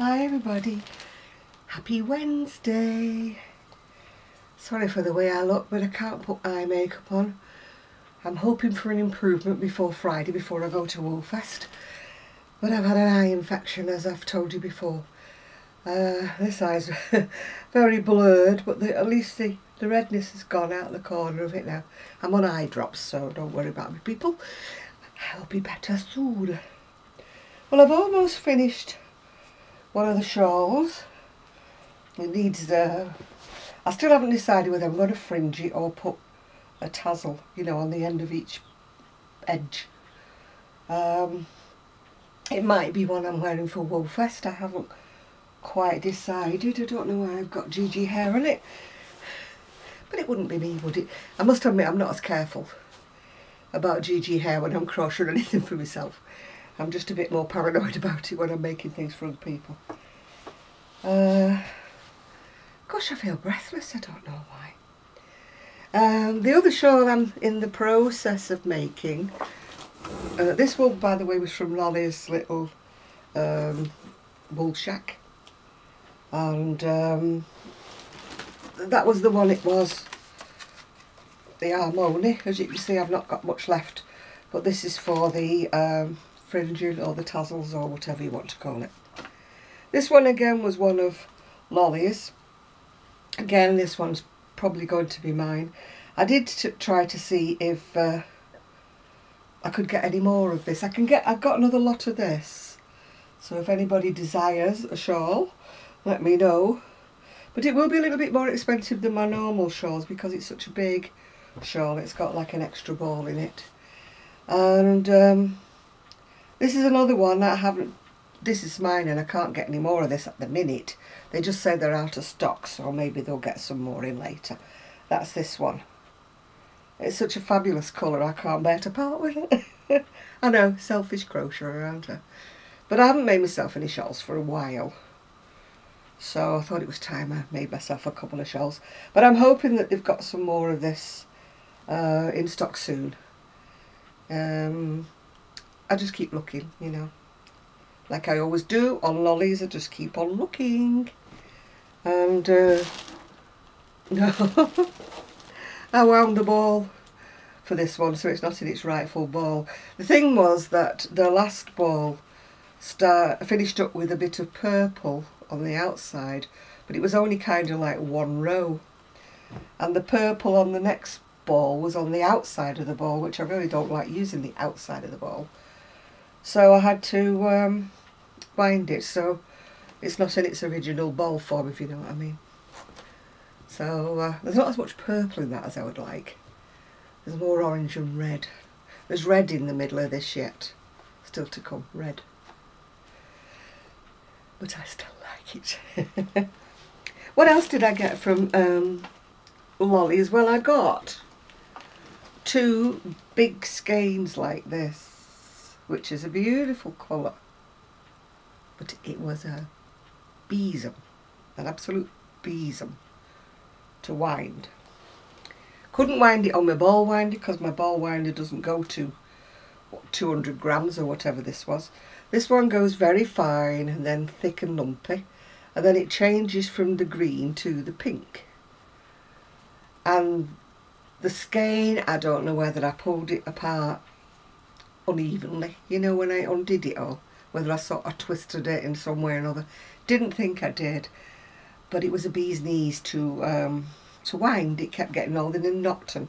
Hi everybody. Happy Wednesday. Sorry for the way I look, but I can't put eye makeup on. I'm hoping for an improvement before Friday, before I go to Woolfest. But I've had an eye infection, as I've told you before. Uh, this eye's very blurred, but the, at least the, the redness has gone out of the corner of it now. I'm on eye drops, so don't worry about me, people. I'll be better soon. Well, I've almost finished one of the shawls. It needs the... I still haven't decided whether I'm going to fringe it or put a tassel, you know, on the end of each edge. Um, it might be one I'm wearing for Woolfest. I haven't quite decided. I don't know why I've got GG hair on it. But it wouldn't be me, would it? I must admit I'm not as careful about GG hair when I'm crocheting anything for myself. I'm just a bit more paranoid about it when I'm making things for other people. Uh, gosh, I feel breathless. I don't know why. Um, the other shawl I'm in the process of making, uh, this one, by the way, was from Lolly's little um, wool shack. And um, that was the one it was, the harmony. As you can see, I've not got much left. But this is for the um, fringing or the tassels or whatever you want to call it. This one again was one of Lolly's. Again, this one's probably going to be mine. I did try to see if uh, I could get any more of this. I can get, I've got another lot of this. So if anybody desires a shawl, let me know. But it will be a little bit more expensive than my normal shawls because it's such a big shawl. It's got like an extra ball in it. And um, this is another one that I haven't, this is mine and I can't get any more of this at the minute. They just say they're out of stock, so maybe they'll get some more in later. That's this one. It's such a fabulous colour, I can't bear to part with it. I know, selfish crochet around her. But I haven't made myself any shawls for a while. So I thought it was time I made myself a couple of shawls. But I'm hoping that they've got some more of this uh, in stock soon. Um, I just keep looking, you know. Like I always do on Lolly's, I just keep on looking. And, uh, no, I wound the ball for this one so it's not in its rightful ball. The thing was that the last ball start, finished up with a bit of purple on the outside, but it was only kind of like one row. And the purple on the next ball was on the outside of the ball, which I really don't like using the outside of the ball. So I had to um, bind it so it's not in its original ball form, if you know what I mean. So uh, there's not as much purple in that as I would like. There's more orange and red. There's red in the middle of this yet. Still to come, red. But I still like it. what else did I get from um, Lolly's? Well, I got two big skeins like this which is a beautiful colour. But it was a besom, an absolute besom to wind. Couldn't wind it on my ball winder because my ball winder doesn't go to what, 200 grams or whatever this was. This one goes very fine and then thick and lumpy and then it changes from the green to the pink. And the skein, I don't know whether I pulled it apart unevenly, you know, when I undid it all, whether I sort of twisted it in some way or another. Didn't think I did, but it was a bee's knees to um, to wind. It kept getting old and knocked and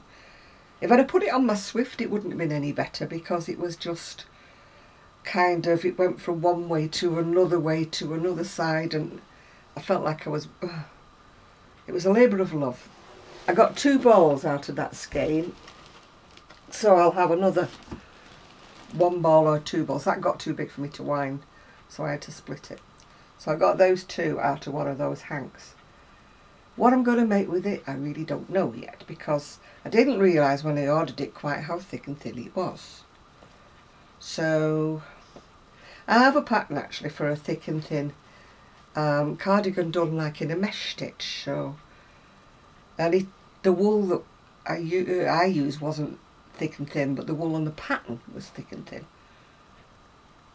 if I'd have put it on my Swift, it wouldn't have been any better because it was just kind of, it went from one way to another way to another side and I felt like I was, uh, it was a labour of love. I got two balls out of that skein, so I'll have another one ball or two balls. That got too big for me to wind, so I had to split it. So I got those two out of one of those hanks. What I'm going to make with it, I really don't know yet, because I didn't realise when I ordered it quite how thick and thin it was. So I have a pattern actually for a thick and thin um, cardigan done like in a mesh stitch. So and it, the wool that I, I use wasn't thick and thin, but the wool on the pattern was thick and thin.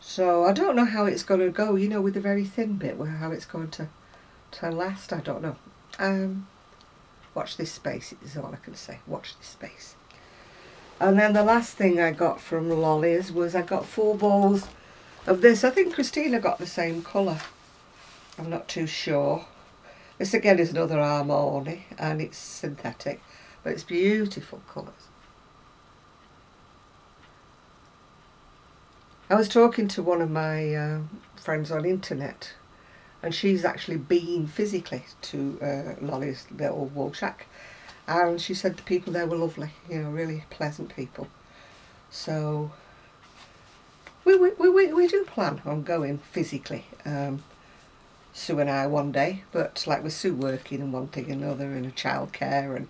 So I don't know how it's going to go, you know, with the very thin bit, how it's going to, to last, I don't know. Um, watch this space is all I can say, watch this space. And then the last thing I got from Lolly's was I got four balls of this. I think Christina got the same colour. I'm not too sure. This again is another Armani and it's synthetic, but it's beautiful colours. I was talking to one of my uh, friends on internet and she's actually been physically to uh, Lolly's little wool shack and she said the people there were lovely, you know, really pleasant people. So we, we, we, we do plan on going physically, um, Sue and I one day, but like with Sue working and one thing and another and a childcare and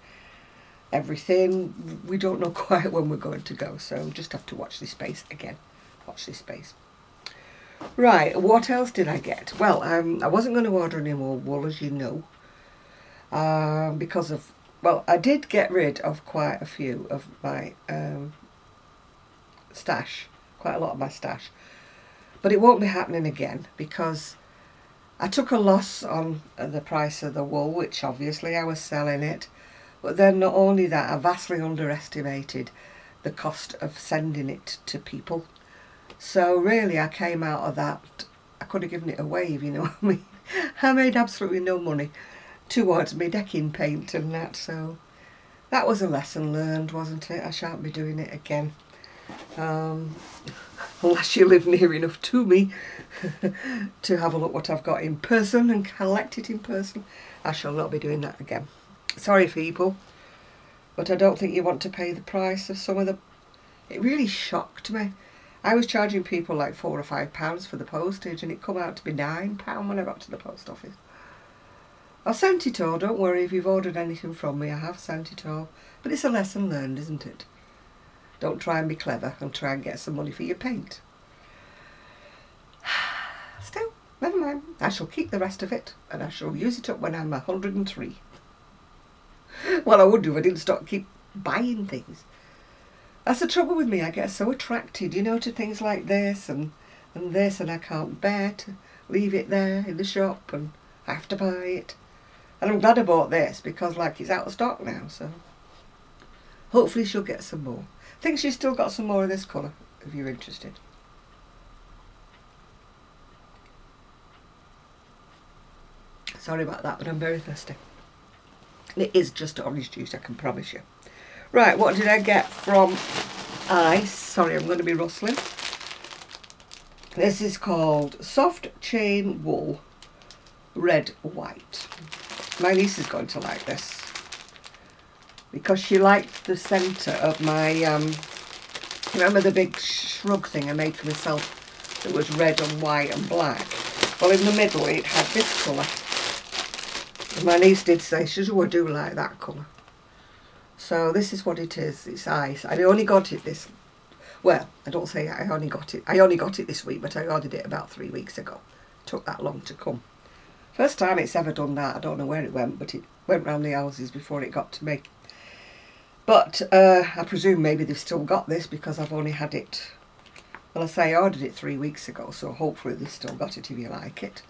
everything, we don't know quite when we're going to go, so just have to watch this space again watch this space. Right, what else did I get? Well, um, I wasn't going to order any more wool, as you know, um, because of, well, I did get rid of quite a few of my um, stash, quite a lot of my stash, but it won't be happening again because I took a loss on the price of the wool, which obviously I was selling it, but then not only that, I vastly underestimated the cost of sending it to people so really I came out of that, I could have given it away if you know what I mean. I made absolutely no money towards me decking paint and that, so that was a lesson learned, wasn't it? I shan't be doing it again. Um, unless you live near enough to me to have a look what I've got in person and collect it in person. I shall not be doing that again. Sorry people, but I don't think you want to pay the price of some of the... It really shocked me. I was charging people like four or five pounds for the postage and it come out to be nine pound when I got to the post office. I sent it all, don't worry if you've ordered anything from me, I have sent it all. But it's a lesson learned, isn't it? Don't try and be clever and try and get some money for your paint. Still, never mind. I shall keep the rest of it and I shall use it up when I'm 103. Well, I would do if I didn't stop keep buying things. That's the trouble with me. I get so attracted, you know, to things like this and, and this, and I can't bear to leave it there in the shop and I have to buy it. And I'm glad I bought this because, like, it's out of stock now, so hopefully she'll get some more. I think she's still got some more of this colour, if you're interested. Sorry about that, but I'm very thirsty. It is just orange juice, I can promise you. Right, what did I get from Ice? Sorry, I'm going to be rustling. This is called Soft Chain Wool Red White. My niece is going to like this because she liked the centre of my, um, remember the big shrug thing I made for myself that was red and white and black? Well, in the middle it had this colour. My niece did say, she said, oh, I do like that colour. So this is what it is. It's ice. I only got it this, well, I don't say I only got it. I only got it this week, but I ordered it about three weeks ago. It took that long to come. First time it's ever done that. I don't know where it went, but it went round the houses before it got to me. But uh, I presume maybe they've still got this because I've only had it, well I say I ordered it three weeks ago, so hopefully they've still got it if you like it.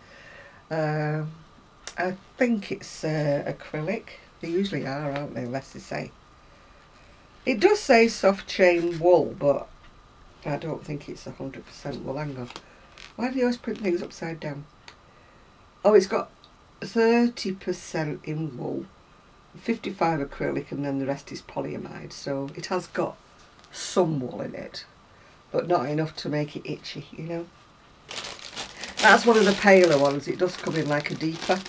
Uh, I think it's uh, acrylic. They usually are, aren't they, unless they say. It does say soft chain wool, but I don't think it's 100% wool. Hang on. Why do they always print things upside down? Oh, it's got 30% in wool, 55 acrylic, and then the rest is polyamide. So it has got some wool in it, but not enough to make it itchy, you know. That's one of the paler ones. It does come in like a deeper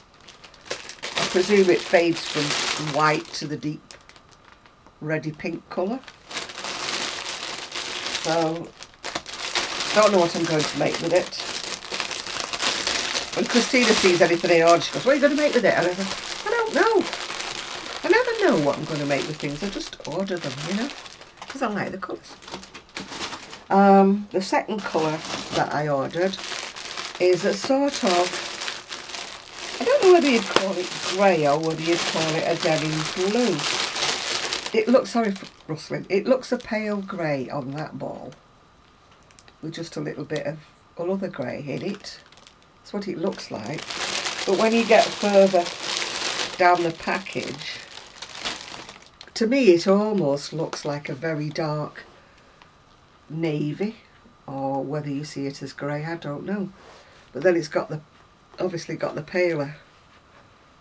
I presume it fades from white to the deep reddy pink colour. So, I don't know what I'm going to make with it. When Christina sees anything in order, she goes, what are you going to make with it? And I go, I don't know. I never know what I'm going to make with things. I just order them, you know, because I like the colours. Um, the second colour that I ordered is a sort of I don't know whether you'd call it grey or whether you'd call it a denim blue. It looks, sorry for rustling, it looks a pale grey on that ball with just a little bit of another grey in it. That's what it looks like. But when you get further down the package, to me it almost looks like a very dark navy or whether you see it as grey, I don't know. But then it's got the, obviously got the paler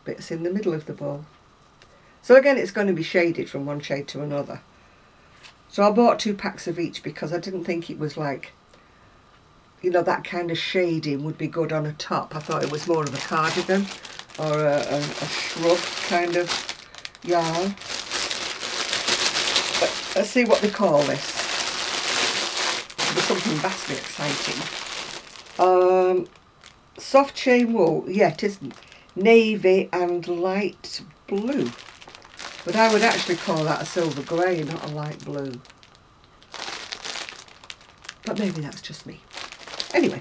bits in the middle of the bowl. So again, it's going to be shaded from one shade to another. So I bought two packs of each because I didn't think it was like, you know, that kind of shading would be good on a top. I thought it was more of a cardigan or a, a, a shrub kind of yarn. But let's see what they call this. Something vastly exciting. Um, soft chain wool, yeah, it is navy and light blue. But I would actually call that a silver grey, not a light blue. But maybe that's just me. Anyway,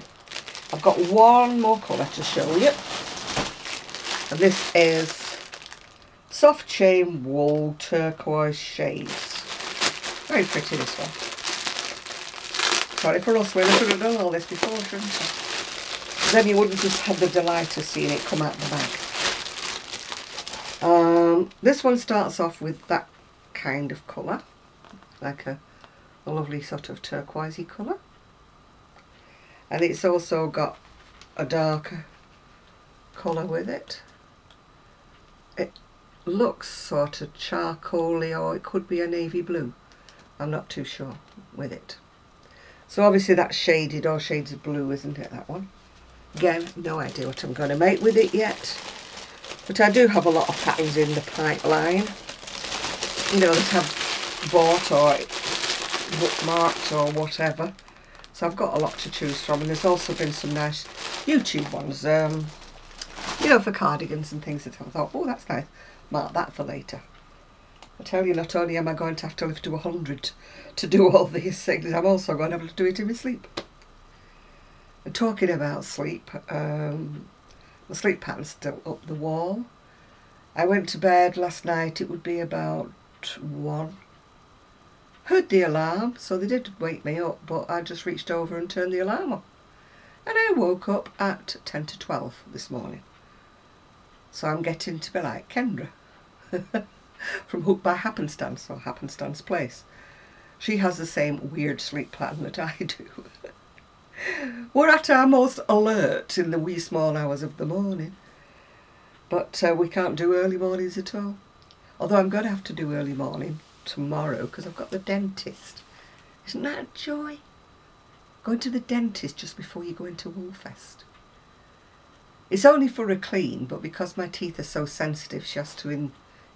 I've got one more colour to show you. And this is Soft Chain Wool Turquoise Shades. Very pretty this one. Sorry for us, we should have done all this before, shouldn't I? Then you wouldn't just have the delight of seeing it come out the bag. This one starts off with that kind of colour, like a, a lovely sort of turquoisey colour. And it's also got a darker colour with it. It looks sort of charcoaly or it could be a navy blue. I'm not too sure with it. So obviously that's shaded or shades of blue, isn't it, that one? Again, no idea what I'm going to make with it yet. But I do have a lot of patterns in the pipeline. You know, that I've bought or bookmarked or whatever. So I've got a lot to choose from. And there's also been some nice YouTube ones. Um, you know, for cardigans and things that I thought, oh, that's nice. Mark that for later. I tell you, not only am I going to have to live to 100 to do all these things, I'm also going to have to do it in my sleep. And talking about sleep, um, the sleep pattern's still up the wall. I went to bed last night, it would be about one. Heard the alarm, so they did wake me up, but I just reached over and turned the alarm off. And I woke up at 10 to 12 this morning. So I'm getting to be like Kendra from Hook by Happenstance or Happenstance Place. She has the same weird sleep pattern that I do. We're at our most alert in the wee small hours of the morning. But uh, we can't do early mornings at all. Although I'm going to have to do early morning tomorrow because I've got the dentist. Isn't that a joy? Going to the dentist just before you go into Woolfest. It's only for a clean, but because my teeth are so sensitive, she has to in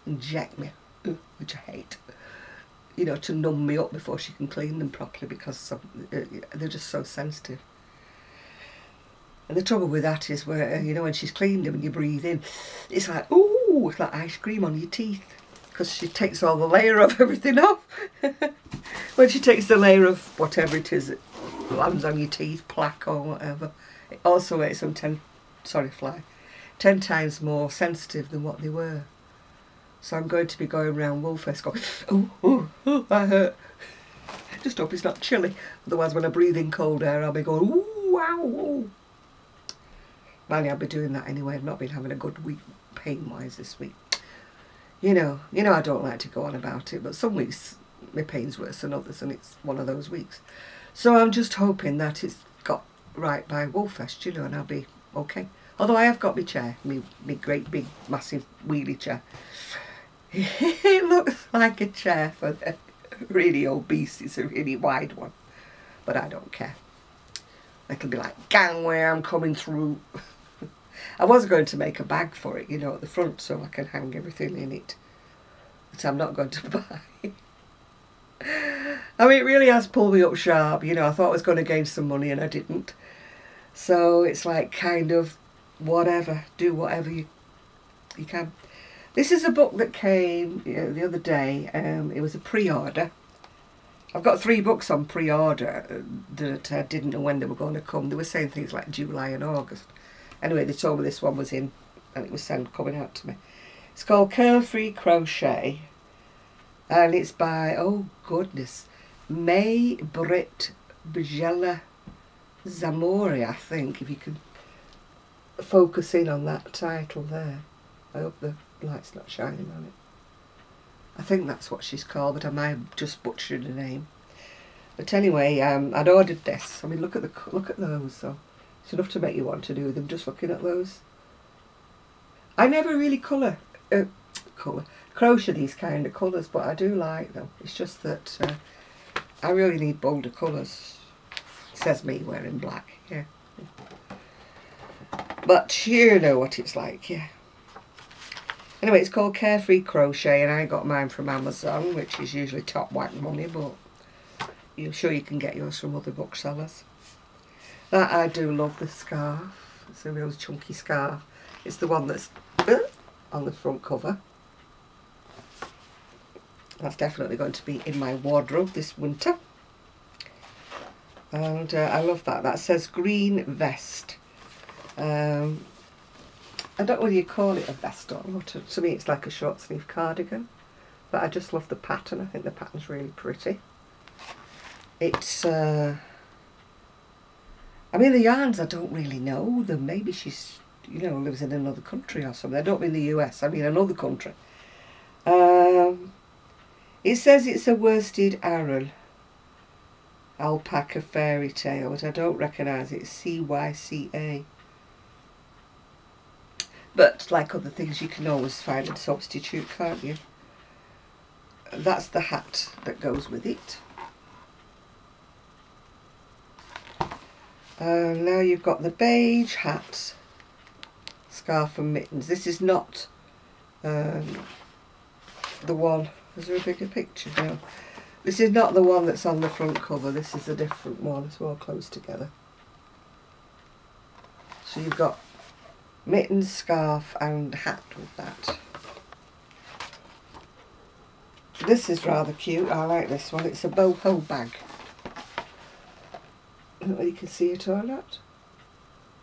inject me, which I hate you know, to numb me up before she can clean them properly because uh, they're just so sensitive. And the trouble with that is where, you know, when she's cleaned them and you breathe in, it's like, ooh, it's like ice cream on your teeth because she takes all the layer of everything off. when she takes the layer of whatever it is that lands on your teeth, plaque or whatever, it also makes them ten, sorry, fly, ten times more sensitive than what they were. So I'm going to be going around Woolfest going, oh, oh, oh, I hurt. Just hope it's not chilly. Otherwise, when I breathe in cold air, I'll be going, ooh, wow, ooh. Well, I'll be doing that anyway. I've not been having a good week pain-wise this week. You know, you know I don't like to go on about it, but some weeks my pain's worse than others, and it's one of those weeks. So I'm just hoping that it's got right by Woolfest, you know, and I'll be okay. Although I have got my chair, my, my great big massive wheelie chair. it looks like a chair for the really obese. It's a really wide one. But I don't care. It'll be like gangway I'm coming through. I was going to make a bag for it, you know, at the front so I can hang everything in it. But I'm not going to buy. I mean, it really has pulled me up sharp. You know, I thought I was going to gain some money and I didn't. So it's like kind of whatever. Do whatever you, you can. This is a book that came you know, the other day. Um, it was a pre-order. I've got three books on pre-order uh, that I didn't know when they were going to come. They were saying things like July and August. Anyway, they told me this one was in and it was sent coming out to me. It's called Carefree Crochet and it's by, oh goodness, May Britt Bjella Zamori, I think, if you can focus in on that title there. I hope the light's not shining on it. I think that's what she's called, but I might have just butchered the name. But anyway, um, I'd ordered this. I mean, look at the look at those. So it's enough to make you want to do them. Just looking at those. I never really colour, uh, colour, crochet these kind of colours, but I do like them. It's just that uh, I really need bolder colours. Says me wearing black, yeah. But you know what it's like, yeah. Anyway, it's called Carefree Crochet and I got mine from Amazon, which is usually top whack money, but I'm sure you can get yours from other booksellers. That I do love the scarf. It's a real chunky scarf. It's the one that's on the front cover. That's definitely going to be in my wardrobe this winter. And uh, I love that. That says green vest. Um, I don't know whether you call it a vest or not. To me it's like a short sleeve cardigan. But I just love the pattern. I think the pattern's really pretty. It's... Uh, I mean the yarns I don't really know them. Maybe she's you know, lives in another country or something. I don't mean the US, I mean another country. Um, it says it's a worsted Aran alpaca fairy tale, but I don't recognise it. It's C-Y-C-A. But like other things, you can always find a substitute, can't you? That's the hat that goes with it. Uh, now you've got the beige hat scarf and mittens. This is not um, the one. Is there a bigger picture? No. This is not the one that's on the front cover. This is a different one. It's all close together. So you've got mittens, scarf and hat with that. This is rather cute. I like this one. It's a boho bag. I don't know you can see it or not.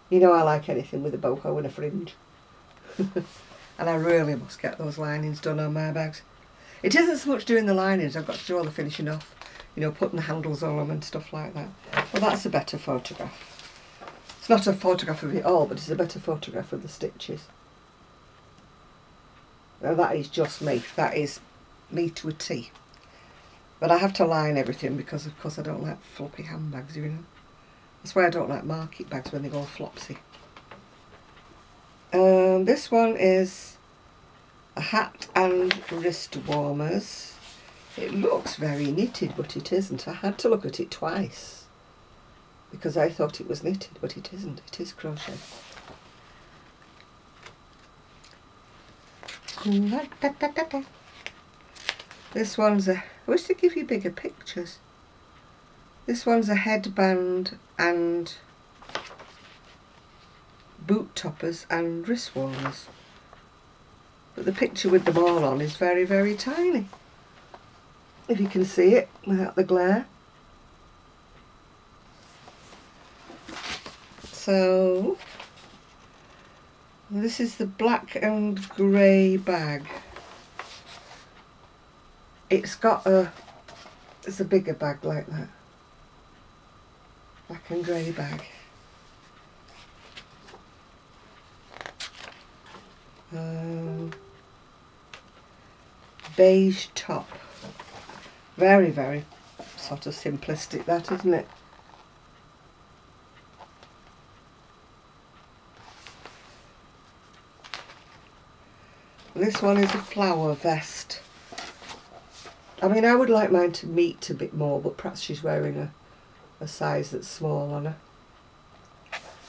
You know I like anything with a boho and a fringe. and I really must get those linings done on my bags. It isn't so much doing the linings, I've got to do all the finishing off. You know, putting the handles on them and stuff like that. Well, that's a better photograph. It's not a photograph of it all, but it's a better photograph of the stitches. Now that is just me. That is me to a T. But I have to line everything because, of course, I don't like floppy handbags, you know. That's why I don't like market bags when they go flopsy. Um, this one is a hat and wrist warmers. It looks very knitted, but it isn't. I had to look at it twice because I thought it was knitted, but it isn't. It is crochet. This one's a... I wish to give you bigger pictures. This one's a headband and boot toppers and wrist warmers. But the picture with them all on is very, very tiny. If you can see it without the glare. So, this is the black and grey bag. It's got a, it's a bigger bag like that black and grey bag. Um, beige top. Very, very sort of simplistic that, isn't it? This one is a flower vest. I mean, I would like mine to meet a bit more, but perhaps she's wearing a a size that's small on her.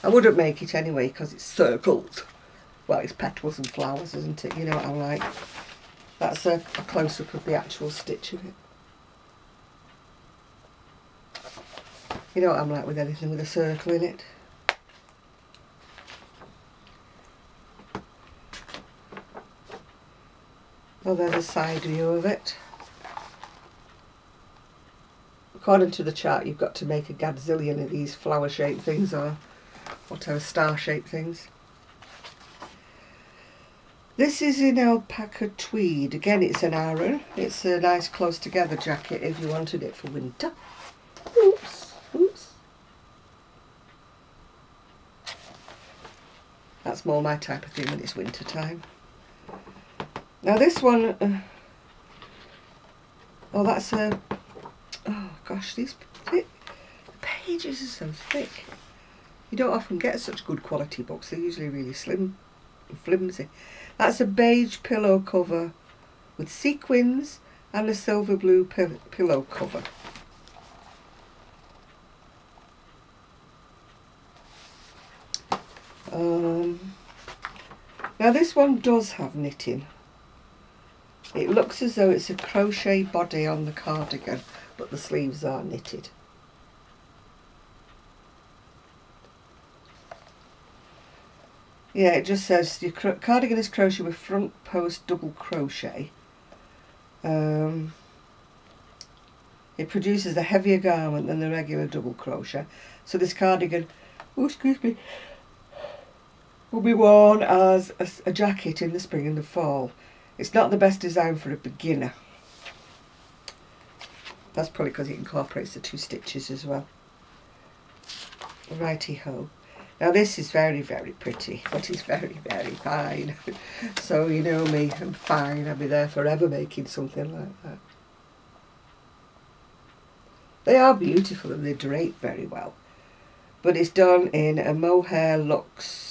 I wouldn't make it anyway because it's circled. Well, it's petals and flowers, isn't it? You know what I'm like. That's a, a close-up of the actual stitch of it. You know what I'm like with anything with a circle in it. Oh, there's a side view of it. According to the chart, you've got to make a gazillion of these flower-shaped things or whatever, star-shaped things. This is in alpaca tweed. Again, it's an Aran. It's a nice close-together jacket if you wanted it for winter. Oops, oops. That's more my type of thing when it's winter time. Now this one, uh, oh that's a, oh gosh, these pages are so thick. You don't often get such good quality books, they're usually really slim and flimsy. That's a beige pillow cover with sequins and a silver blue pillow cover. Um, now this one does have knitting. It looks as though it's a crochet body on the cardigan, but the sleeves are knitted. Yeah, it just says your cardigan is crochet with front post double crochet. Um, it produces a heavier garment than the regular double crochet. So this cardigan, oh excuse me, will be worn as a, a jacket in the spring and the fall. It's not the best design for a beginner. That's probably because it incorporates the two stitches as well. Righty ho. Now this is very, very pretty, but it's very, very fine. so you know me, I'm fine. I'll be there forever making something like that. They are beautiful and they drape very well. But it's done in a mohair luxe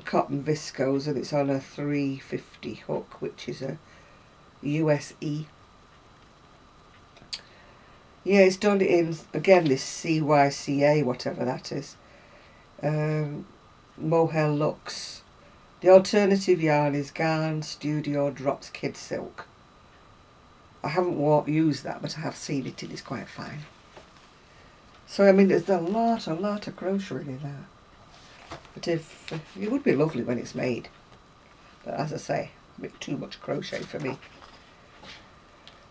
cotton viscose and it's on a 350 hook, which is a USE. Yeah, it's done in, again, this CYCA, whatever that is um, Mohair Luxe. The alternative yarn is Garn Studio Drops Kid Silk. I haven't used that, but I have seen it and it's quite fine. So, I mean, there's a lot, a lot of crochet in there. But if, it would be lovely when it's made. But as I say, a bit too much crochet for me.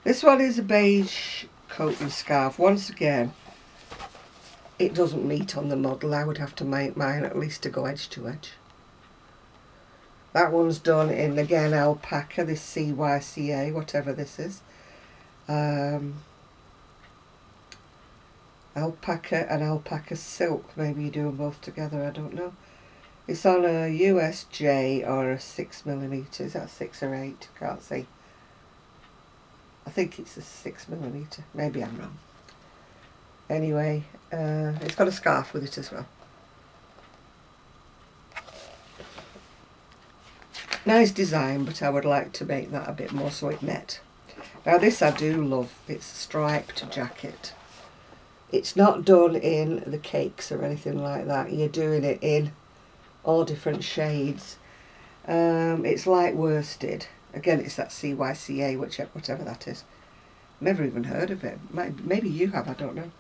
This one is a beige coat and scarf. Once again, it doesn't meet on the model. I would have to make mine at least to go edge to edge. That one's done in, again, alpaca, this CYCA, whatever this is. Um, alpaca and alpaca silk, maybe you do them both together, I don't know. It's on a USJ or a 6mm, is that 6 or 8? Can't see. I think it's a 6mm, maybe I'm wrong. Anyway, uh, it's got a scarf with it as well. Nice design, but I would like to make that a bit more so it met. Now this I do love. It's a striped jacket. It's not done in the cakes or anything like that. You're doing it in all different shades. Um, it's light worsted. Again, it's that CYCA, whichever, whatever that is. Never even heard of it. Maybe you have, I don't know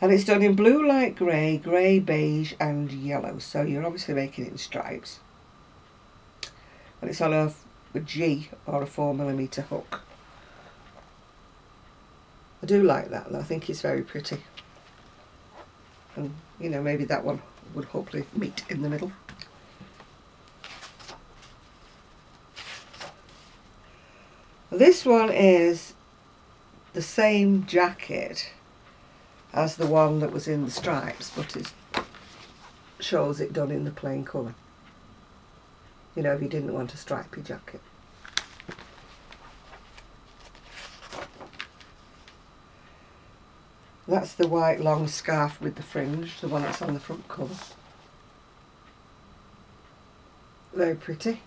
and it's done in blue light grey, grey beige and yellow so you're obviously making it in stripes and it's on a, a G or a 4mm hook. I do like that I think it's very pretty. And you know maybe that one would hopefully meet in the middle. This one is the same jacket as the one that was in the stripes but it shows it done in the plain colour. You know if you didn't want a stripy jacket that's the white long scarf with the fringe the one that's on the front cover very pretty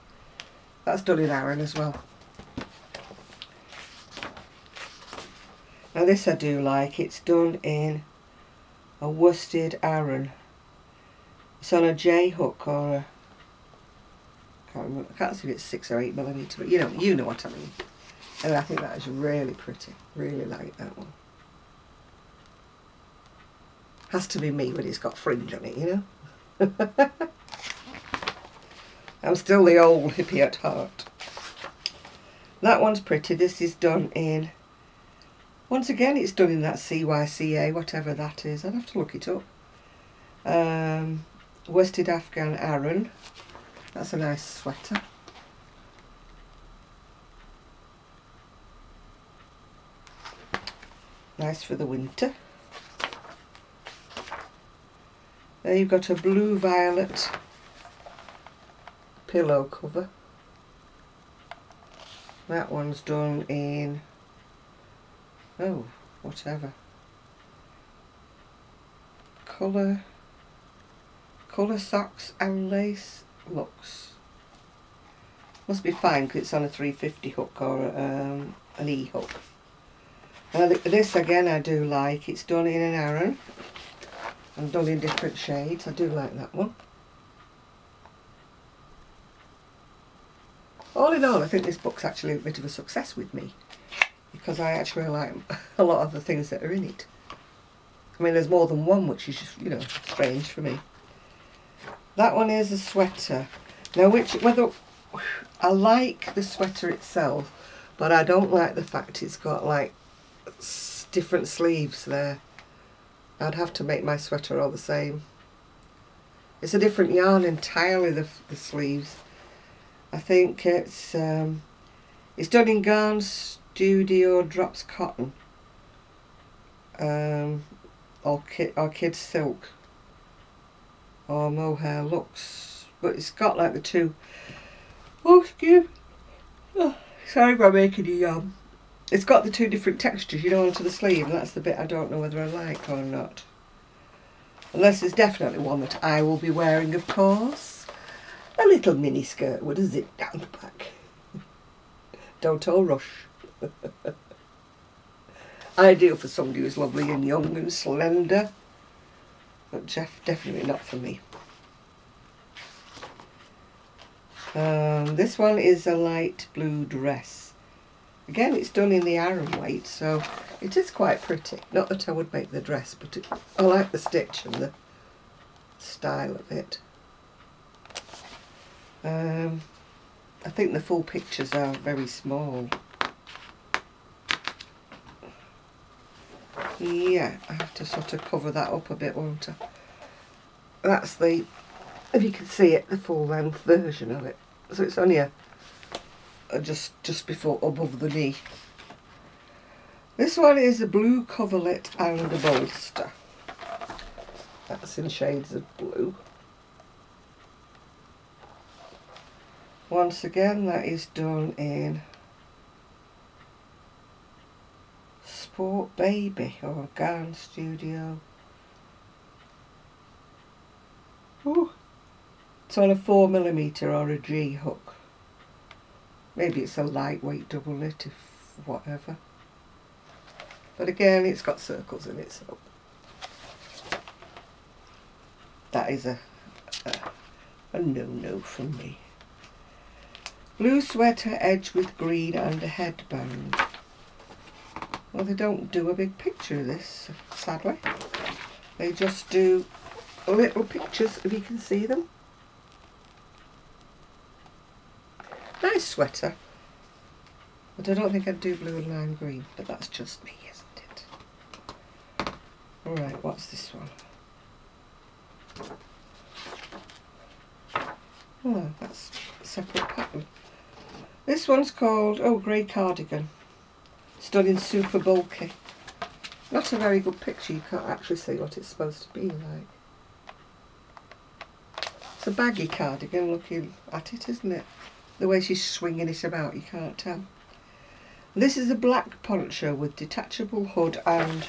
that's done in Aran as well Now this I do like, it's done in a worsted Aran. It's on a J hook or a, can't remember, I can't see if it's six or eight millimeter, but you know, you know what I mean. And I think that is really pretty, really like that one. Has to be me when it's got fringe on it, you know. I'm still the old hippie at heart. That one's pretty. This is done in once again, it's done in that CYCA, whatever that is. I'll have to look it up. Um, Worsted Afghan Aran. That's a nice sweater. Nice for the winter. There you've got a blue violet pillow cover. That one's done in, oh, whatever. Colour, colour socks and lace looks. Must be fine because it's on a 350 hook or um, an E hook. Now this again I do like, it's done in an Aran and done in different shades, I do like that one. All in all I think this book's actually a bit of a success with me because I actually like a lot of the things that are in it. I mean there's more than one which is just, you know, strange for me. That one is a sweater. Now which, whether, I like the sweater itself but I don't like the fact it's got like different sleeves there. I'd have to make my sweater all the same. It's a different yarn entirely, the, the sleeves. I think it's um, it's done in Garn Studio Drops Cotton um, or, kid, or Kid Silk or Mohair Luxe. But it's got like the two. Oh, excuse oh, Sorry for making you yawn. It's got the two different textures, you know, onto the sleeve, and that's the bit I don't know whether I like or not. Unless there's definitely one that I will be wearing, of course. A little mini skirt with a zip down the back. don't all rush. Ideal for somebody who's lovely and young and slender. But Jeff, definitely not for me. Um, this one is a light blue dress. Again, it's done in the Aran weight, so it is quite pretty. Not that I would make the dress, but it, I like the stitch and the style of it. Um, I think the full pictures are very small. Yeah, I have to sort of cover that up a bit, won't I? That's the, if you can see it, the full length version of it. So it's only a Uh, just just before above the knee. This one is a blue coverlet and a bolster. That's in shades of blue. Once again that is done in Sport Baby or Garn Studio. Ooh. It's on a 4mm or a G hook. Maybe it's a lightweight double if whatever. But again, it's got circles in it, so that is a, a, a no-no from me. Blue sweater edge with green and a headband. Well, they don't do a big picture of this, sadly. They just do little pictures, if you can see them. Sweater. But I don't think I'd do blue and lime green, but that's just me, isn't it? Alright, what's this one? Oh, that's a separate pattern. This one's called, oh, Grey Cardigan. It's done in super bulky. Not a very good picture, you can't actually see what it's supposed to be like. It's a baggy cardigan looking at it, isn't it? The way she's swinging it about, you can't tell. This is a black poncho with detachable hood and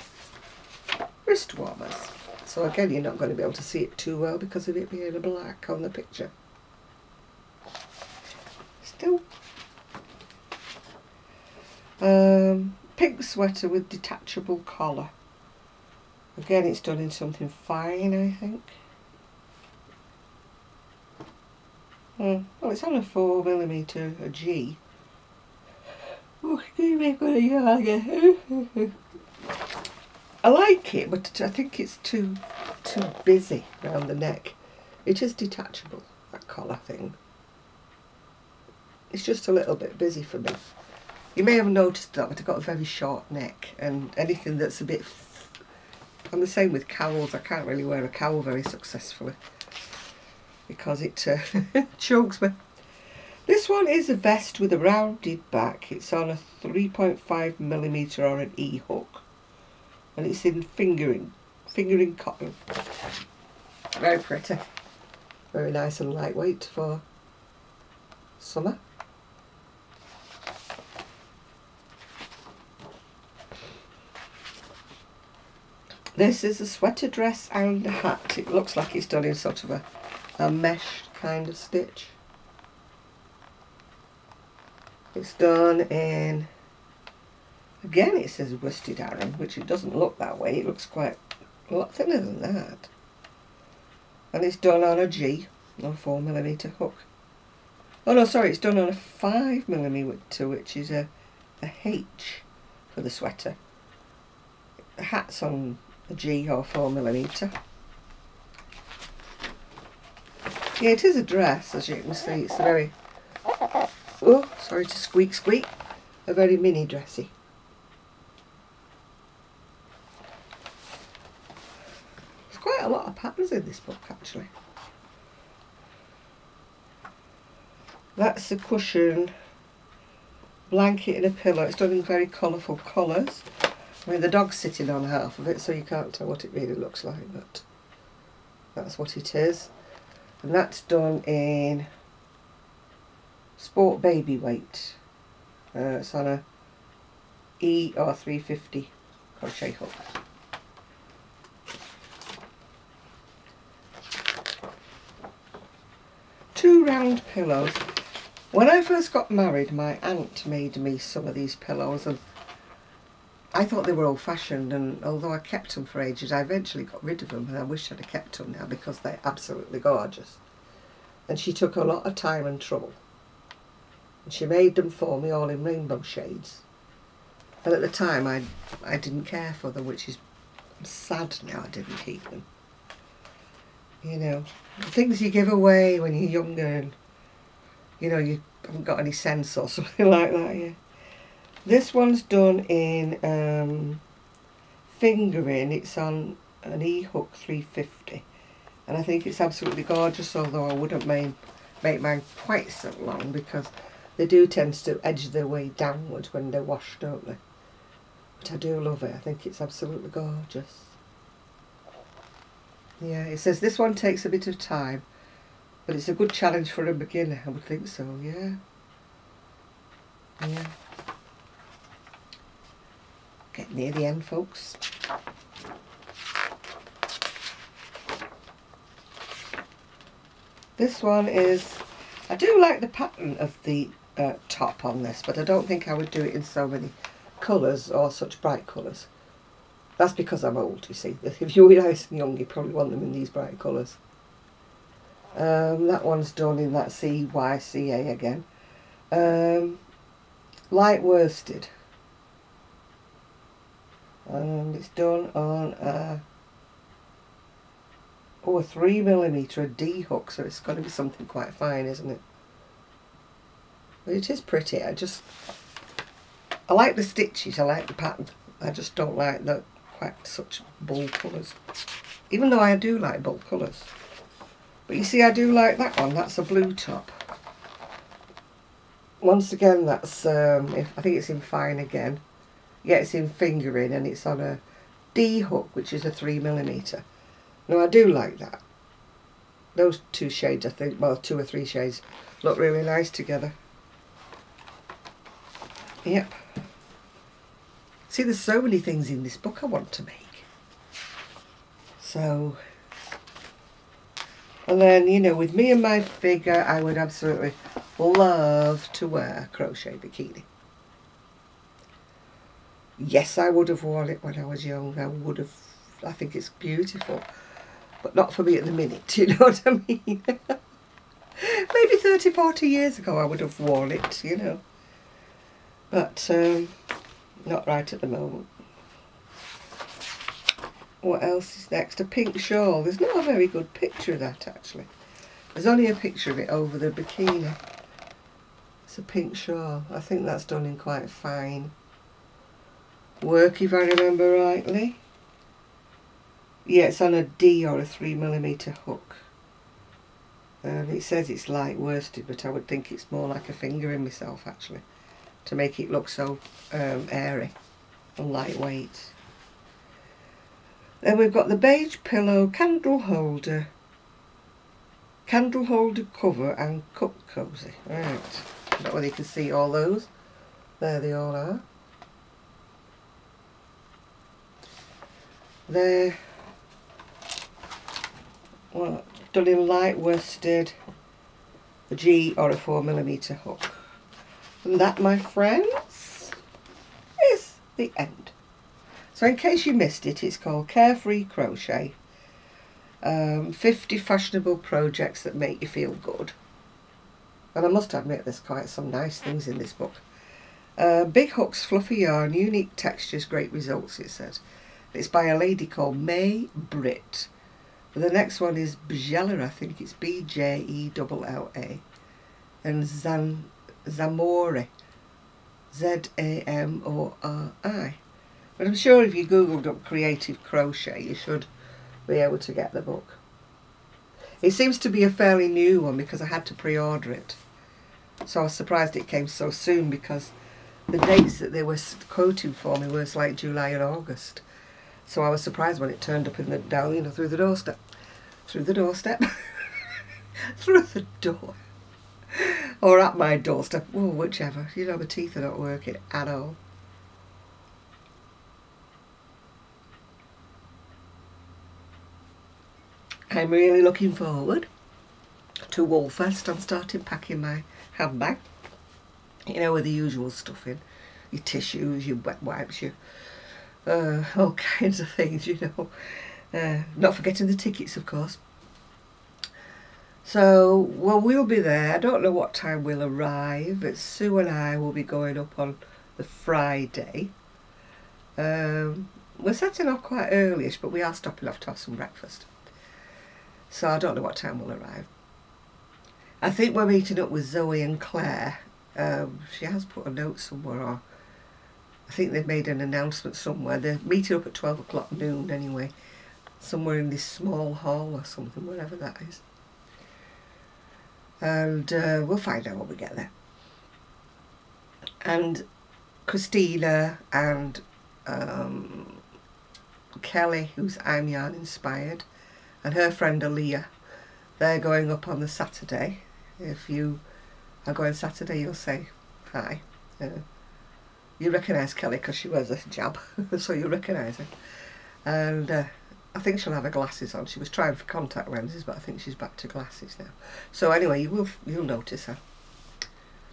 wrist warmers. So again, you're not going to be able to see it too well because of it being a black on the picture. Still. Um, pink sweater with detachable collar. Again, it's done in something fine, I think. Well, it's on a 4 millimeter, a G. Oh, me. I like it, but I think it's too too busy around the neck. It is detachable, that collar thing. It's just a little bit busy for me. You may have noticed that, but I've got a very short neck, and anything that's a bit... I'm the same with cowls. I can't really wear a cowl very successfully because it uh, chokes me. This one is a vest with a rounded back. It's on a 3.5 millimeter or an E hook, and it's in fingering, fingering cotton. Very pretty, very nice and lightweight for summer. This is a sweater dress and a hat. It looks like it's done in sort of a, a mesh kind of stitch. It's done in, again it says worsted Aran, which it doesn't look that way. It looks quite a lot thinner than that. And it's done on a G, on a 4mm hook. Oh no, sorry, it's done on a 5mm, hook, which is a, a H for the sweater. The hat's on a G or 4mm. Yeah, it is a dress, as you can see. It's a very, oh, sorry to squeak squeak, a very mini dressy. There's quite a lot of patterns in this book, actually. That's a cushion, blanket and a pillow. It's done in very colourful colours. I mean, the dog's sitting on half of it, so you can't tell what it really looks like, but that's what it is. And that's done in Sport Baby weight. Uh, it's on a ER350 crochet hook. Two round pillows. When I first got married, my aunt made me some of these pillows and I thought they were old fashioned and although I kept them for ages I eventually got rid of them and I wish I'd have kept them now because they're absolutely gorgeous. And she took a lot of time and trouble. And she made them for me all in rainbow shades. And at the time I, I didn't care for them which is sad now I didn't keep them you know things you give away when you're younger and you know you haven't got any sense or something like that yeah this one's done in um, fingering. It's on an E-hook 350. And I think it's absolutely gorgeous, although I wouldn't make, make mine quite so long because they do tend to edge their way downwards when they're washed, don't they? But I do love it. I think it's absolutely gorgeous. Yeah, it says this one takes a bit of time, but it's a good challenge for a beginner. I would think so, yeah. Yeah. Near the end, folks. This one is, I do like the pattern of the uh, top on this, but I don't think I would do it in so many colours or such bright colours. That's because I'm old, you see. If you were nice and young, you probably want them in these bright colours. Um, that one's done in that CYCA again. Um, light worsted and it's done on a oh a three millimeter a D hook so it's got to be something quite fine isn't it? But it is pretty I just I like the stitches I like the pattern. I just don't like the quite such bold colours. Even though I do like bold colours. But you see I do like that one that's a blue top. Once again that's um, I think it's in fine again it's in fingering and it's on a D hook, which is a 3 millimeter. Now, I do like that. Those two shades, I think, well, two or three shades, look really nice together. Yep. See, there's so many things in this book I want to make. So, and then, you know, with me and my figure, I would absolutely love to wear a crochet bikini. Yes, I would have worn it when I was young. I would have. I think it's beautiful. But not for me at the minute, you know what I mean? Maybe 30, 40 years ago I would have worn it, you know. But um, not right at the moment. What else is next? A pink shawl. There's not a very good picture of that actually. There's only a picture of it over the bikini. It's a pink shawl. I think that's done in quite fine work if I remember rightly. Yeah, it's on a D or a 3mm hook. And it says it's light worsted, but I would think it's more like a fingering myself actually, to make it look so um, airy and lightweight. Then we've got the beige pillow candle holder candle holder cover and cup cozy. Right. I don't know whether you can see all those. There they all are. They're well, done in light worsted, a G or a 4mm hook. And that, my friends, is the end. So in case you missed it, it's called Carefree Crochet. Um, 50 fashionable projects that make you feel good. And I must admit there's quite some nice things in this book. Uh, big hooks, fluffy yarn, unique textures, great results, it says. It's by a lady called May Britt. The next one is Bjella, I think it's B-J-E-L-L-A. And Zan, Zamore, Z-A-M-O-R-I. But I'm sure if you googled up creative crochet, you should be able to get the book. It seems to be a fairly new one because I had to pre-order it. So I was surprised it came so soon because the dates that they were quoting for me was like July and August. So I was surprised when it turned up in the down, you know, through the doorstep. Through the doorstep. through the door. Or at my doorstep. Oh, whichever. You know, my teeth are not working at all. I'm really looking forward to Woolfest. I'm starting packing my handbag. You know, with the usual stuff in. Your tissues, your wet wipes, your uh, all kinds of things, you know. Uh, not forgetting the tickets, of course. So, well, we'll be there. I don't know what time we'll arrive, but Sue and I will be going up on the Friday. Um, we're setting off quite earlyish, but we are stopping off to have some breakfast. So I don't know what time we'll arrive. I think we're meeting up with Zoe and Claire. Um, she has put a note somewhere, or I think they've made an announcement somewhere. They're meeting up at 12 o'clock noon anyway. Somewhere in this small hall or something, wherever that is. And uh, we'll find out when we get there. And Christina and um, Kelly, who's I'm Yarn Inspired, and her friend Aaliyah, they're going up on the Saturday. If you are going Saturday, you'll say hi. Uh, you recognise Kelly because she wears a jab, so you recognise her. And uh, I think she'll have her glasses on. She was trying for contact lenses, but I think she's back to glasses now. So anyway, you will you'll notice her.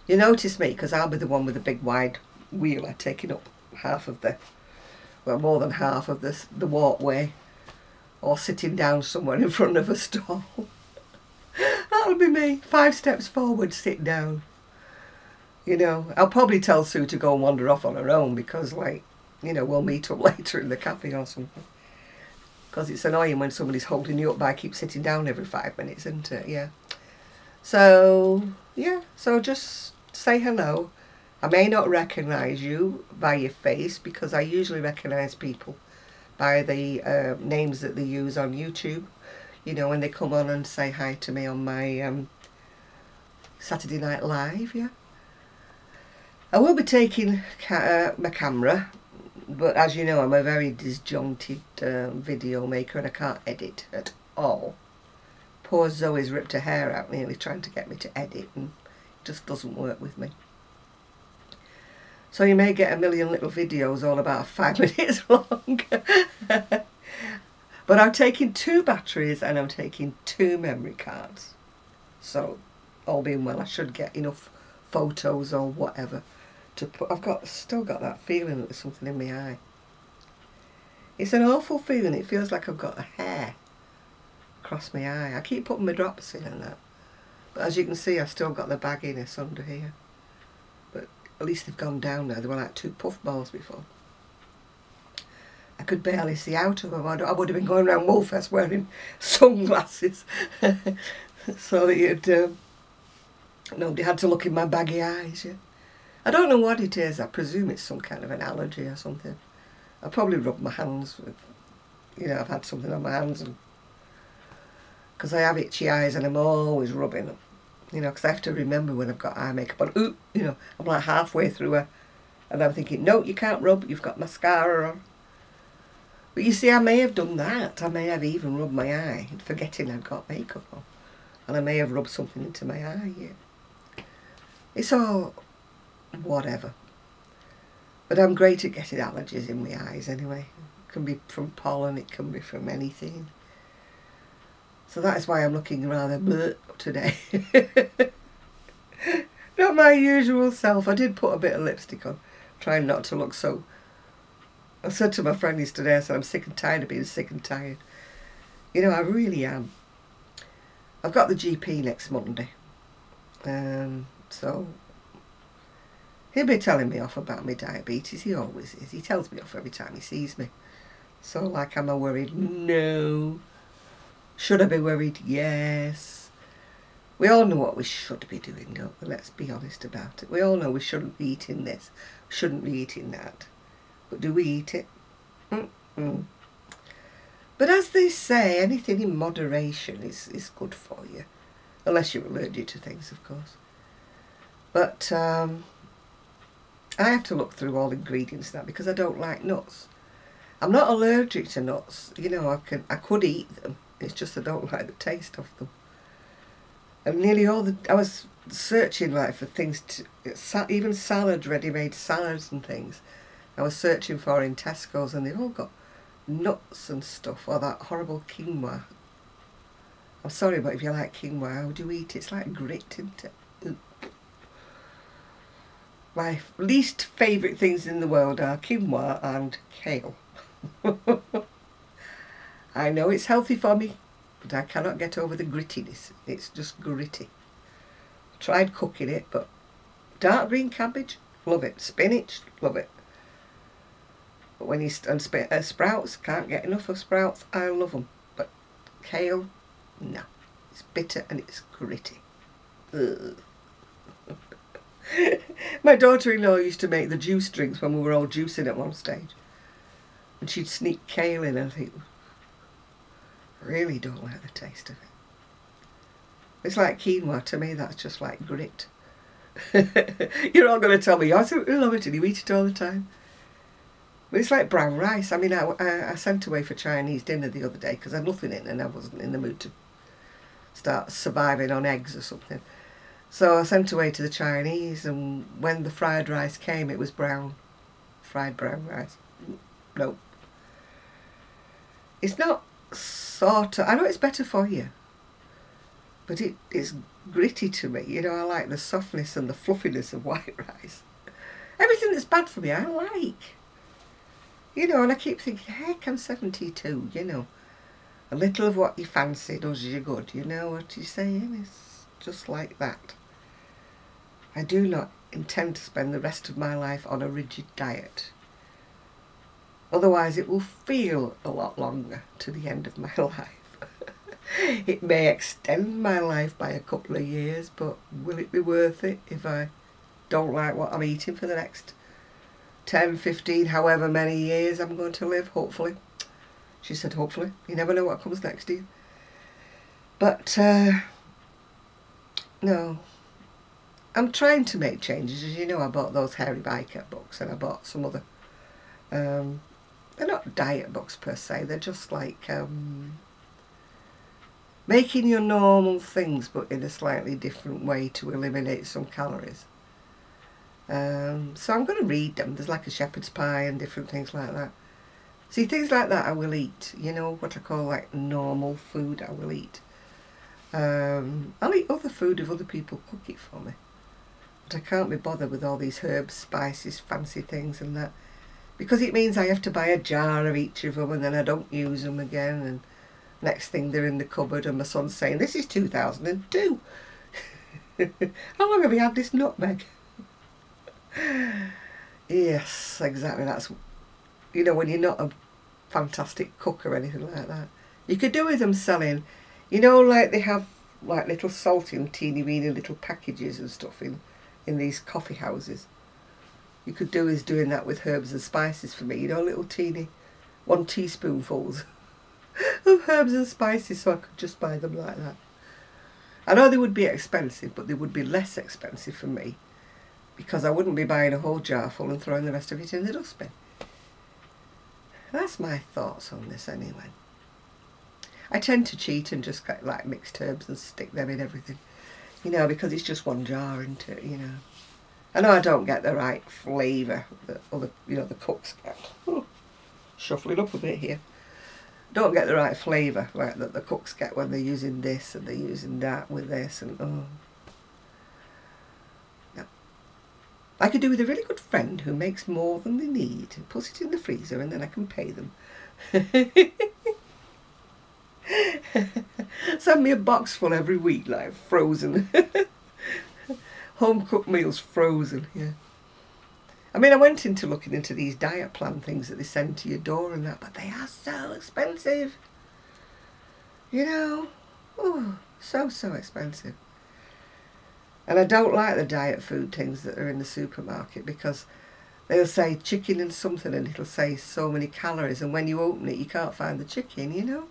You notice me because I'll be the one with the big wide wheeler taking up half of the, well, more than half of the the walkway, or sitting down somewhere in front of a stall. That'll be me. Five steps forward, sit down. You know, I'll probably tell Sue to go and wander off on her own because, like, you know, we'll meet up later in the cafe or something. Because it's annoying when somebody's holding you up by keep sitting down every five minutes, isn't it? Yeah. So, yeah, so just say hello. I may not recognise you by your face because I usually recognise people by the uh, names that they use on YouTube. You know, when they come on and say hi to me on my um, Saturday Night Live, yeah. I will be taking ca uh, my camera, but as you know I'm a very disjointed uh, video maker and I can't edit at all. Poor Zoe's ripped her hair out nearly trying to get me to edit and it just doesn't work with me. So you may get a million little videos all about five minutes long. but I'm taking two batteries and I'm taking two memory cards. So all being well I should get enough photos or whatever to put. I've got still got that feeling that there's something in my eye. It's an awful feeling. It feels like I've got a hair across my eye. I keep putting my drops in and that. But as you can see, I've still got the bagginess under here. But at least they've gone down now. They were like two puff balls before. I could barely see out of them. I would have been going around Woolfest wearing sunglasses. so that you'd, um, nobody had to look in my baggy eyes. Yeah. I don't know what it is. I presume it's some kind of an allergy or something. I probably rub my hands with, you know, I've had something on my hands and because I have itchy eyes and I'm always rubbing them. You know, because I have to remember when I've got eye makeup on. Ooh, you know, I'm like halfway through a, and I'm thinking, no, you can't rub. You've got mascara on. But you see, I may have done that. I may have even rubbed my eye, forgetting I've got makeup on. and I may have rubbed something into my eye. Yeah. It's all whatever. But I'm great at getting allergies in my eyes anyway. It can be from pollen, it can be from anything. So that is why I'm looking rather bleh today. not my usual self. I did put a bit of lipstick on, trying not to look so... I said to my friend yesterday, I said, I'm sick and tired of being sick and tired. You know, I really am. I've got the GP next Monday. Um, so he'll be telling me off about my diabetes. He always is. He tells me off every time he sees me. So like, am I worried? No. Should I be worried? Yes. We all know what we should be doing, don't we? Let's be honest about it. We all know we shouldn't be eating this, shouldn't be eating that. But do we eat it? Mm -mm. But as they say, anything in moderation is, is good for you. Unless you're allergic to things, of course. But um, I have to look through all the ingredients now because I don't like nuts. I'm not allergic to nuts. You know, I can I could eat them. It's just I don't like the taste of them. And nearly all the I was searching like for things to even salad, ready-made salads and things. I was searching for in Tesco's and they've all got nuts and stuff or that horrible quinoa. I'm sorry, but if you like quinoa, how do you eat it? It's like grit, isn't it? My least favourite things in the world are quinoa and kale. I know it's healthy for me, but I cannot get over the grittiness. It's just gritty. Tried cooking it, but dark green cabbage, love it. Spinach, love it. But when you and sp uh, sprouts, can't get enough of sprouts. I love them, but kale, no. It's bitter and it's gritty. My daughter-in-law used to make the juice drinks when we were all juicing at one stage. And she'd sneak kale in and I think, really don't like the taste of it. It's like quinoa, to me that's just like grit. You're all going to tell me, I love it and you eat it all the time. But it's like brown rice. I mean, I, I, I sent away for Chinese dinner the other day because I had nothing in and I wasn't in the mood to start surviving on eggs or something. So I sent away to the Chinese and when the fried rice came it was brown. Fried brown rice. Nope. It's not sort of, I know it's better for you, but it, it's gritty to me. You know, I like the softness and the fluffiness of white rice. Everything that's bad for me, I like. You know, and I keep thinking, heck, I'm 72, you know. A little of what you fancy does you good, you know what you're saying? It's just like that. I do not intend to spend the rest of my life on a rigid diet. Otherwise it will feel a lot longer to the end of my life. it may extend my life by a couple of years, but will it be worth it if I don't like what I'm eating for the next 10, 15, however many years I'm going to live, hopefully. She said, hopefully. You never know what comes next, do you? But, uh, no. I'm trying to make changes. As you know, I bought those Hairy Biker books and I bought some other um, they're not diet books per se, they're just like um, making your normal things but in a slightly different way to eliminate some calories. Um, so I'm going to read them. There's like a shepherd's pie and different things like that. See, things like that I will eat. You know, what I call like normal food I will eat. Um, I'll eat other food if other people cook it for me. But I can't be bothered with all these herbs, spices, fancy things and that. Because it means I have to buy a jar of each of them and then I don't use them again and next thing they're in the cupboard and my son's saying this is 2002 how long have you had this nutmeg? Yes exactly. That's you know when you're not a fantastic cook or anything like that. You could do with them selling you know like they have like little salt in teeny weeny little packages and stuff in in these coffee houses you could do is doing that with herbs and spices for me, you know, little teeny one teaspoonfuls of herbs and spices so I could just buy them like that. I know they would be expensive, but they would be less expensive for me because I wouldn't be buying a whole jar full and throwing the rest of it in the dustbin. That's my thoughts on this anyway. I tend to cheat and just get like mixed herbs and stick them in everything. You know, because it's just one jar, isn't it, you know. I know I don't get the right flavour that other, you know, the cooks get. Oh, shuffling up a bit here. Don't get the right flavour like, that the cooks get when they're using this and they're using that with this and oh. I could do with a really good friend who makes more than they need and puts it in the freezer and then I can pay them. Send me a box full every week, like frozen. Home cooked meals frozen, yeah. I mean, I went into looking into these diet plan things that they send to your door and that, but they are so expensive. You know, oh, so, so expensive. And I don't like the diet food things that are in the supermarket because they'll say chicken and something and it'll say so many calories and when you open it you can't find the chicken, you know.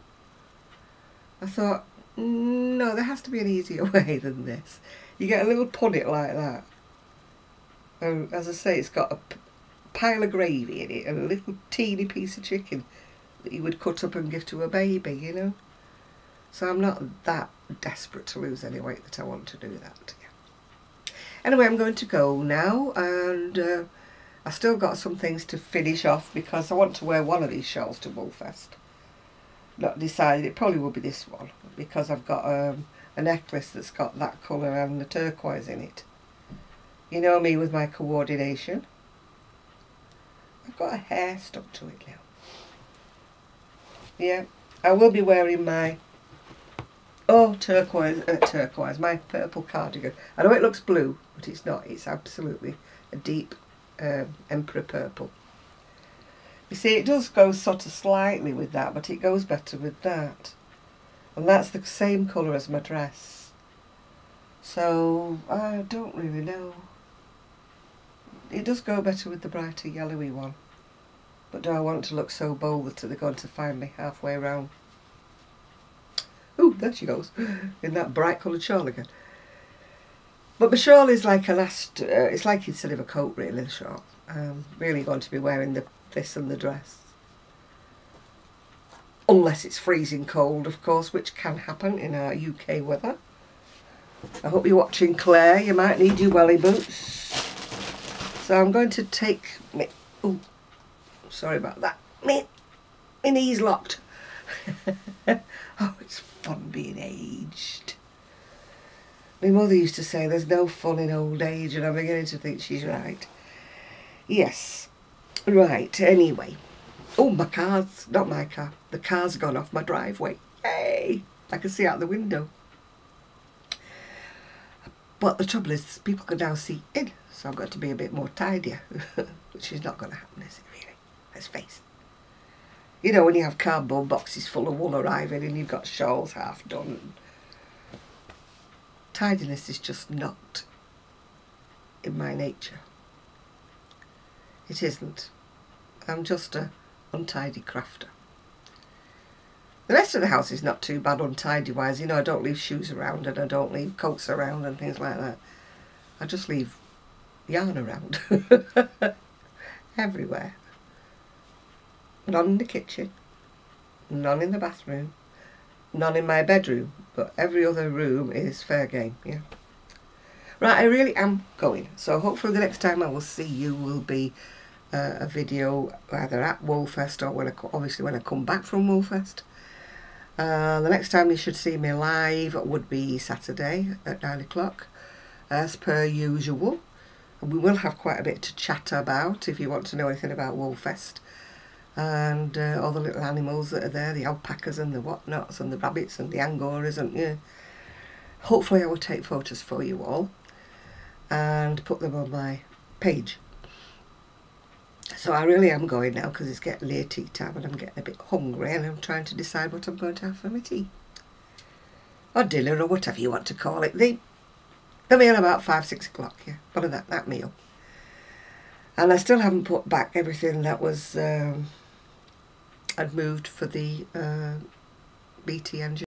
I thought, no, there has to be an easier way than this. You get a little punnet like that. And as I say, it's got a pile of gravy in it and a little teeny piece of chicken that you would cut up and give to a baby, you know. So I'm not that desperate to lose any weight that I want to do that. Anyway, I'm going to go now and uh, I still got some things to finish off because I want to wear one of these shawls to Woolfest not decided. It probably will be this one because I've got um, a necklace that's got that colour and the turquoise in it. You know me with my coordination. I've got a hair stuck to it now. Yeah, I will be wearing my oh turquoise, uh, turquoise, my purple cardigan. I know it looks blue, but it's not. It's absolutely a deep um, emperor purple. You see, it does go sort of slightly with that, but it goes better with that. And that's the same colour as my dress. So, I don't really know. It does go better with the brighter yellowy one. But do I want to look so bold that they're going to find me halfway around? Oh, there she goes, in that bright coloured shawl again. But the shawl is like a last, uh, it's like instead of a coat really, the shawl. I'm really going to be wearing the this and the dress. Unless it's freezing cold, of course, which can happen in our UK weather. I hope you're watching Claire. You might need your welly boots. So I'm going to take me... Oh, sorry about that. Me, my knees locked. oh, it's fun being aged. My mother used to say there's no fun in old age and I'm beginning to think she's right. Yes, Right, anyway. Oh, my car's, not my car, the car's gone off my driveway. Yay! I can see out the window. But the trouble is, people can now see in, so I've got to be a bit more tidier, which is not going to happen, is it really? Let's face it. You know, when you have cardboard boxes full of wool arriving and you've got shawls half done. Tidiness is just not in my nature. It isn't. I'm just a untidy crafter. The rest of the house is not too bad untidy wise. You know, I don't leave shoes around and I don't leave coats around and things like that. I just leave yarn around. Everywhere. None in the kitchen. None in the bathroom. None in my bedroom. But every other room is fair game, yeah. Right, I really am going. So hopefully the next time I will see you will be uh, a video either at Woolfest or when I, obviously when I come back from Woolfest. Uh, the next time you should see me live would be Saturday at 9 o'clock as per usual. And we will have quite a bit to chat about if you want to know anything about Woolfest and uh, all the little animals that are there, the alpacas and the whatnots and the rabbits and the angoras and yeah. Hopefully I will take photos for you all and put them on my page. So I really am going now because it's getting near tea time and I'm getting a bit hungry and I'm trying to decide what I'm going to have for my tea. Or dinner or whatever you want to call it. The, the meal about five, six o'clock, yeah. One of that, that meal. And I still haven't put back everything that was um, I'd moved for the uh, BT engine.